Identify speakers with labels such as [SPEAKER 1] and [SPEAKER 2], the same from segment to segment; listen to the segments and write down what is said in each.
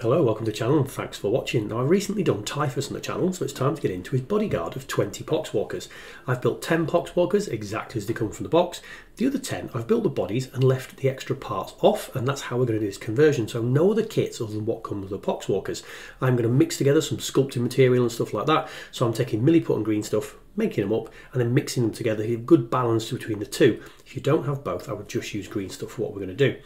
[SPEAKER 1] Hello, welcome to the channel and thanks for watching. Now I've recently done Typhus on the channel so it's time to get into his bodyguard of 20 poxwalkers. I've built 10 poxwalkers exactly as they come from the box. The other 10 I've built the bodies and left the extra parts off and that's how we're going to do this conversion. So no other kits other than what comes with the poxwalkers. I'm going to mix together some sculpting material and stuff like that. So I'm taking milliput and green stuff, making them up and then mixing them together. You have good balance between the two. If you don't have both, I would just use green stuff for what we're going to do.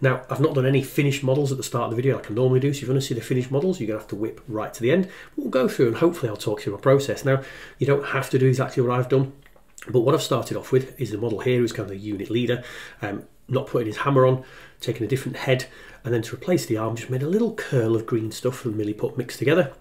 [SPEAKER 1] Now, I've not done any finished models at the start of the video like I normally do, so if you want to see the finished models, you're going to have to whip right to the end. We'll go through and hopefully I'll talk through my process. Now, you don't have to do exactly what I've done, but what I've started off with is the model here, who's kind of the unit leader, um, not putting his hammer on, taking a different head, and then to replace the arm, just made a little curl of green stuff from Milliput mixed together,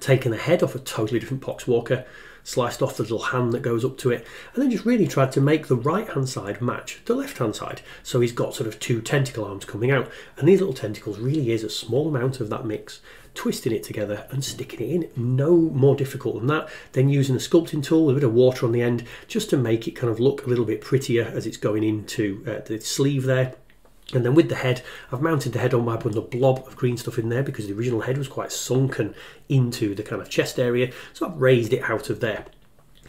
[SPEAKER 1] taken the head off a totally different Poxwalker, sliced off the little hand that goes up to it, and then just really tried to make the right hand side match the left hand side. So he's got sort of two tentacle arms coming out, and these little tentacles really is a small amount of that mix, twisting it together and sticking it in. No more difficult than that. Then using a sculpting tool with a bit of water on the end just to make it kind of look a little bit prettier as it's going into uh, the sleeve there. And then with the head, I've mounted the head on by putting a blob of green stuff in there because the original head was quite sunken into the kind of chest area. So I've raised it out of there.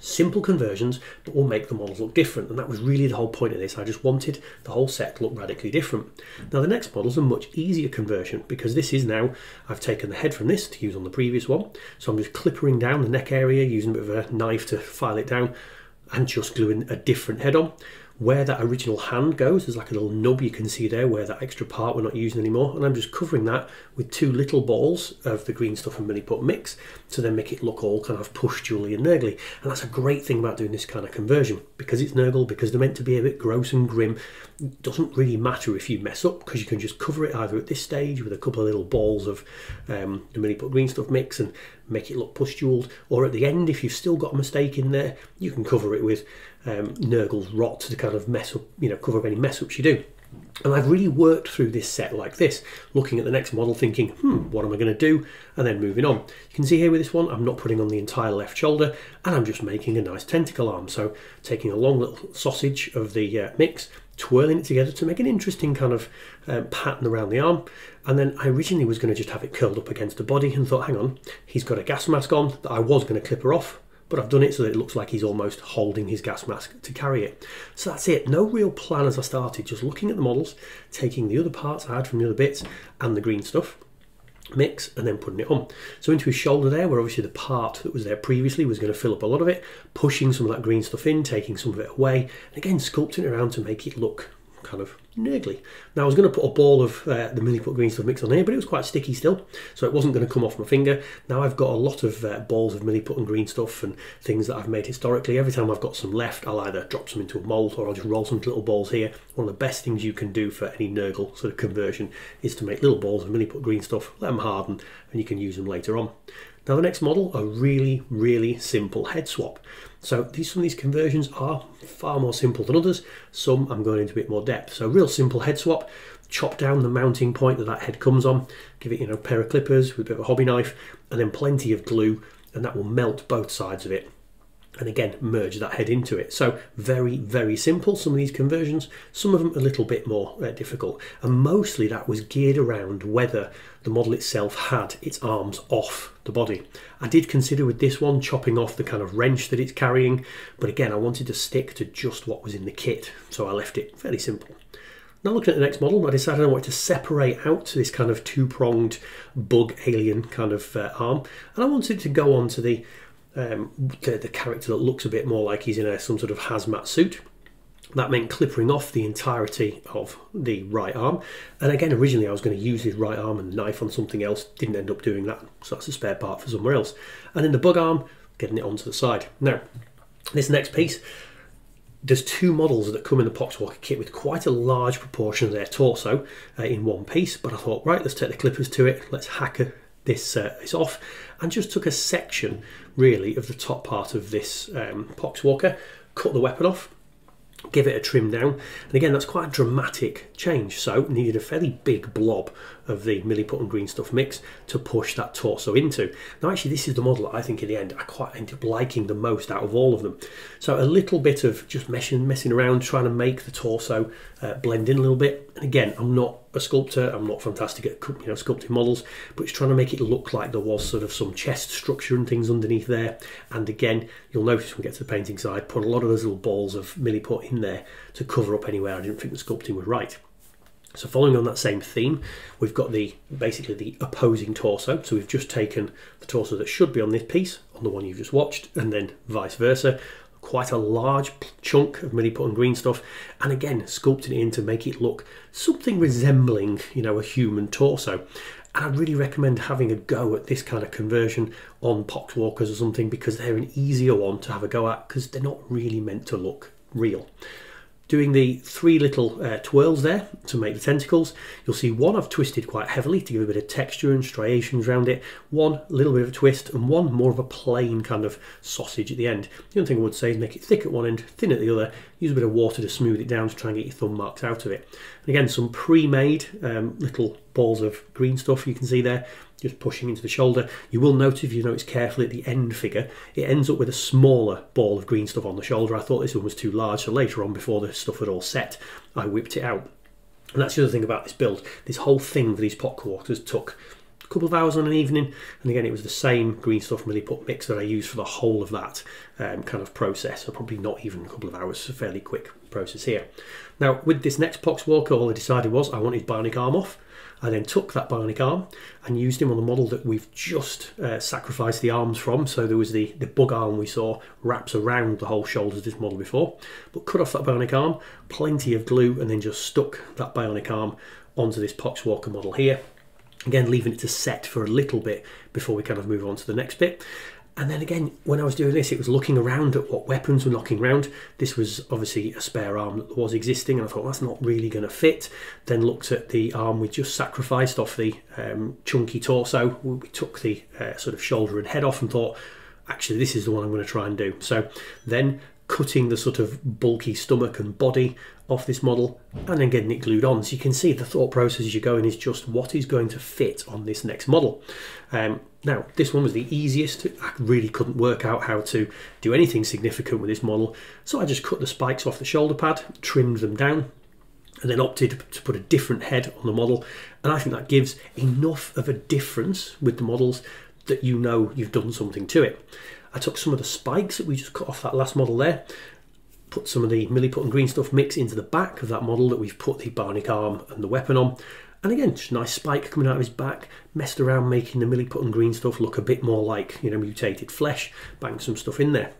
[SPEAKER 1] Simple conversions, but will make the models look different. And that was really the whole point of this. I just wanted the whole set to look radically different. Now the next model's a much easier conversion because this is now, I've taken the head from this to use on the previous one. So I'm just clippering down the neck area using a bit of a knife to file it down and just gluing a different head on where that original hand goes, there's like a little nub you can see there where that extra part we're not using anymore. And I'm just covering that with two little balls of the green stuff and Milliput mix to then make it look all kind of push pustuly and nurgly. And that's a great thing about doing this kind of conversion. Because it's nurgle, because they're meant to be a bit gross and grim, it doesn't really matter if you mess up because you can just cover it either at this stage with a couple of little balls of um, the Milliput green stuff mix and make it look pustuled, or at the end, if you've still got a mistake in there, you can cover it with um, Nurgle's rot to kind of mess up, you know, cover up any mess ups you do. And I've really worked through this set like this, looking at the next model, thinking, hmm, what am I going to do? And then moving on. You can see here with this one, I'm not putting on the entire left shoulder, and I'm just making a nice tentacle arm. So taking a long little sausage of the uh, mix, twirling it together to make an interesting kind of um, pattern around the arm. And then I originally was going to just have it curled up against the body and thought, hang on, he's got a gas mask on that I was going to clip her off, but I've done it so that it looks like he's almost holding his gas mask to carry it. So that's it, no real plan as I started, just looking at the models, taking the other parts I had from the other bits and the green stuff, mix and then putting it on. So into his shoulder there, where obviously the part that was there previously was going to fill up a lot of it, pushing some of that green stuff in, taking some of it away, and again sculpting it around to make it look kind of nurgly. Now I was going to put a ball of uh, the Milliput green stuff mix on here, but it was quite sticky still, so it wasn't going to come off my finger. Now I've got a lot of uh, balls of Milliput and green stuff and things that I've made historically. Every time I've got some left, I'll either drop some into a mould or I'll just roll some little balls here. One of the best things you can do for any Nurgle sort of conversion is to make little balls of Milliput green stuff, let them harden, and you can use them later on. Now the next model, a really, really simple head swap. So these, some of these conversions are far more simple than others. Some I'm going into a bit more depth. So real simple head swap, chop down the mounting point that that head comes on, give it you know a pair of clippers with a bit of a hobby knife, and then plenty of glue, and that will melt both sides of it and again merge that head into it. So very, very simple, some of these conversions, some of them a little bit more uh, difficult. And mostly that was geared around whether the model itself had its arms off the body. I did consider with this one chopping off the kind of wrench that it's carrying, but again I wanted to stick to just what was in the kit, so I left it fairly simple. Now looking at the next model, I decided I wanted to separate out this kind of two-pronged bug alien kind of uh, arm, and I wanted to go on to the um, the, the, character that looks a bit more like he's in a, some sort of hazmat suit. That meant clipping off the entirety of the right arm. And again, originally I was going to use his right arm and knife on something else. Didn't end up doing that. So that's a spare part for somewhere else. And then the bug arm, getting it onto the side. Now, this next piece, there's two models that come in the Poxwalker kit with quite a large proportion of their torso uh, in one piece. But I thought, right, let's take the clippers to it. Let's hack a, this, uh, this off and just took a section really of the top part of this um, Poxwalker, cut the weapon off, give it a trim down and again that's quite a dramatic change so needed a fairly big blob of the Milliput and green stuff mix to push that torso into. Now actually this is the model I think in the end I quite end up liking the most out of all of them. So a little bit of just messing, messing around trying to make the torso uh, blend in a little bit. And again, I'm not a sculptor, I'm not fantastic at you know sculpting models, but it's trying to make it look like there was sort of some chest structure and things underneath there. And again, you'll notice when we get to the painting side, put a lot of those little balls of milliput in there to cover up anywhere I didn't think the sculpting was right. So following on that same theme, we've got the basically the opposing torso. So we've just taken the torso that should be on this piece, on the one you've just watched, and then vice versa. Quite a large chunk of milliput and green stuff, and again sculpting it in to make it look something resembling, you know, a human torso. And I really recommend having a go at this kind of conversion on poxwalkers or something because they're an easier one to have a go at because they're not really meant to look real doing the three little uh, twirls there to make the tentacles. You'll see one I've twisted quite heavily to give a bit of texture and striations around it, one a little bit of a twist, and one more of a plain kind of sausage at the end. The only thing I would say is make it thick at one end, thin at the other, use a bit of water to smooth it down to try and get your thumb marks out of it. And again, some pre-made um, little balls of green stuff you can see there just pushing into the shoulder. You will notice if you notice carefully at the end figure, it ends up with a smaller ball of green stuff on the shoulder. I thought this one was too large, so later on, before the stuff had all set, I whipped it out. And that's the other thing about this build. This whole thing for these poxwalkers took a couple of hours on an evening, and again, it was the same green stuff milliput mix that I used for the whole of that um, kind of process. So probably not even a couple of hours, fairly quick process here. Now, with this next poxwalker, all I decided was I wanted bionic arm off. I then took that bionic arm and used him on the model that we've just uh, sacrificed the arms from. So there was the, the bug arm we saw wraps around the whole shoulders of this model before, but cut off that bionic arm, plenty of glue, and then just stuck that bionic arm onto this Poxwalker model here. Again, leaving it to set for a little bit before we kind of move on to the next bit. And then again, when I was doing this, it was looking around at what weapons were knocking around. This was obviously a spare arm that was existing, and I thought well, that's not really going to fit. Then looked at the arm we just sacrificed off the um, chunky torso. We took the uh, sort of shoulder and head off and thought, actually, this is the one I'm going to try and do. So then cutting the sort of bulky stomach and body off this model and then getting it glued on. So you can see the thought process as you're going is just what is going to fit on this next model. Um, now, this one was the easiest. I really couldn't work out how to do anything significant with this model. So I just cut the spikes off the shoulder pad, trimmed them down, and then opted to put a different head on the model. And I think that gives enough of a difference with the models that you know you've done something to it. I took some of the spikes that we just cut off that last model there put some of the milliput and green stuff mix into the back of that model that we've put the bionic arm and the weapon on. And again, just a nice spike coming out of his back, messed around making the milliput and green stuff look a bit more like, you know, mutated flesh, bang some stuff in there.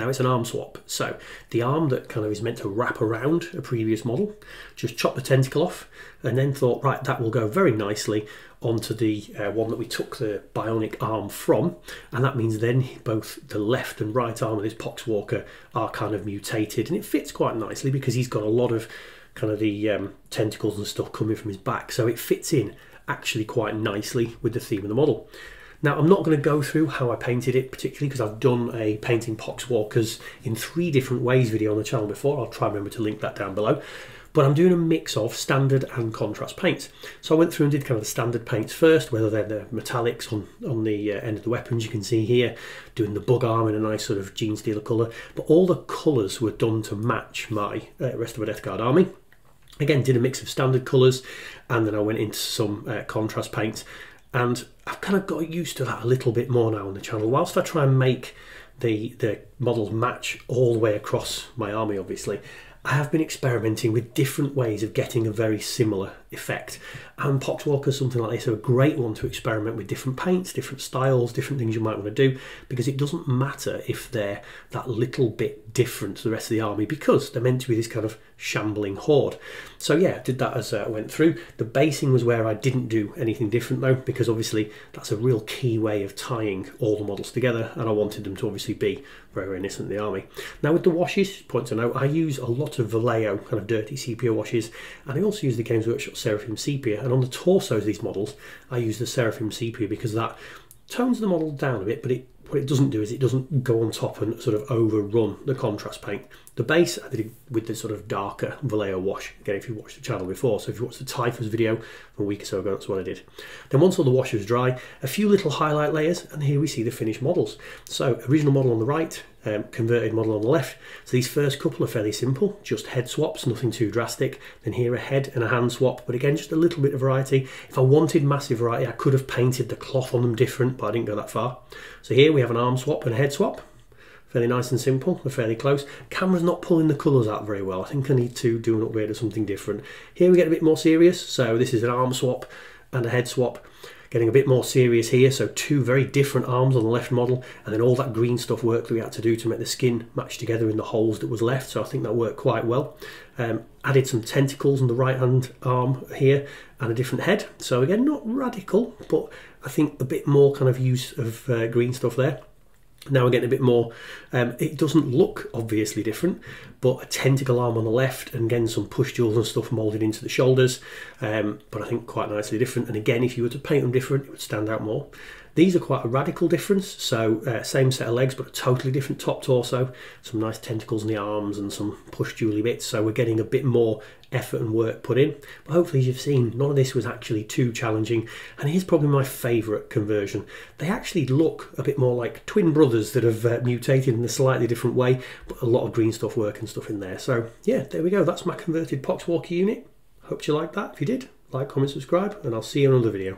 [SPEAKER 1] Now it's an arm swap. So the arm that kind of is meant to wrap around a previous model, just chop the tentacle off and then thought, right, that will go very nicely onto the uh, one that we took the bionic arm from. And that means then both the left and right arm of this Poxwalker are kind of mutated. And it fits quite nicely because he's got a lot of kind of the um, tentacles and stuff coming from his back. So it fits in actually quite nicely with the theme of the model. Now, I'm not going to go through how I painted it particularly because I've done a painting poxwalkers in three different ways video on the channel before. I'll try and remember to link that down below. But I'm doing a mix of standard and contrast paints. So I went through and did kind of the standard paints first, whether they're the metallics on, on the uh, end of the weapons you can see here, doing the bug arm in a nice sort of Genestealer colour. But all the colours were done to match my uh, rest of my Death Guard army. Again, did a mix of standard colours and then I went into some uh, contrast paints and I've kind of got used to that a little bit more now on the channel. Whilst I try and make the the models match all the way across my army, obviously, I have been experimenting with different ways of getting a very similar effect. And Poxwalker, something like this, are a great one to experiment with different paints, different styles, different things you might want to do, because it doesn't matter if they're that little bit different to the rest of the army, because they're meant to be this kind of shambling horde. So yeah, did that as I went through. The basing was where I didn't do anything different though, because obviously that's a real key way of tying all the models together, and I wanted them to obviously be very reminiscent of the army. Now with the washes, point to note, I use a lot of Vallejo kind of dirty sepia washes, and I also use the Games Workshop Seraphim Sepia. And on the torsos of these models, I use the Seraphim Sepia because that tones the model down a bit, but it what it doesn't do is it doesn't go on top and sort of overrun the contrast paint. The base I did with the sort of darker Vallejo wash. Again, if you watched the channel before, so if you watched the Typhus video a week or so ago, that's what I did. Then once all the wash was dry, a few little highlight layers, and here we see the finished models. So original model on the right, um, converted model on the left. So these first couple are fairly simple, just head swaps, nothing too drastic. Then here a head and a hand swap, but again, just a little bit of variety. If I wanted massive variety, I could have painted the cloth on them different, but I didn't go that far. So here we have an arm swap and a head swap fairly nice and simple, they're fairly close. Camera's not pulling the colours out very well. I think I need to do an upgrade or something different. Here we get a bit more serious, so this is an arm swap and a head swap. Getting a bit more serious here, so two very different arms on the left model, and then all that green stuff work that we had to do to make the skin match together in the holes that was left, so I think that worked quite well. Um, added some tentacles on the right hand arm here, and a different head. So again, not radical, but I think a bit more kind of use of uh, green stuff there. Now we're getting a bit more, um, it doesn't look obviously different, but a tentacle arm on the left and again some pustules and stuff moulded into the shoulders, um, but I think quite nicely different. And again, if you were to paint them different, it would stand out more. These are quite a radical difference, so uh, same set of legs but a totally different top torso, some nice tentacles in the arms and some pustule bits, so we're getting a bit more effort and work put in. But hopefully as you've seen, none of this was actually too challenging, and here's probably my favourite conversion. They actually look a bit more like twin brothers that have uh, mutated in a slightly different way, but a lot of green stuff work and stuff in there. So yeah, there we go, that's my converted Poxwalker unit. Hope you liked that. If you did, like, comment, subscribe, and I'll see you in another video.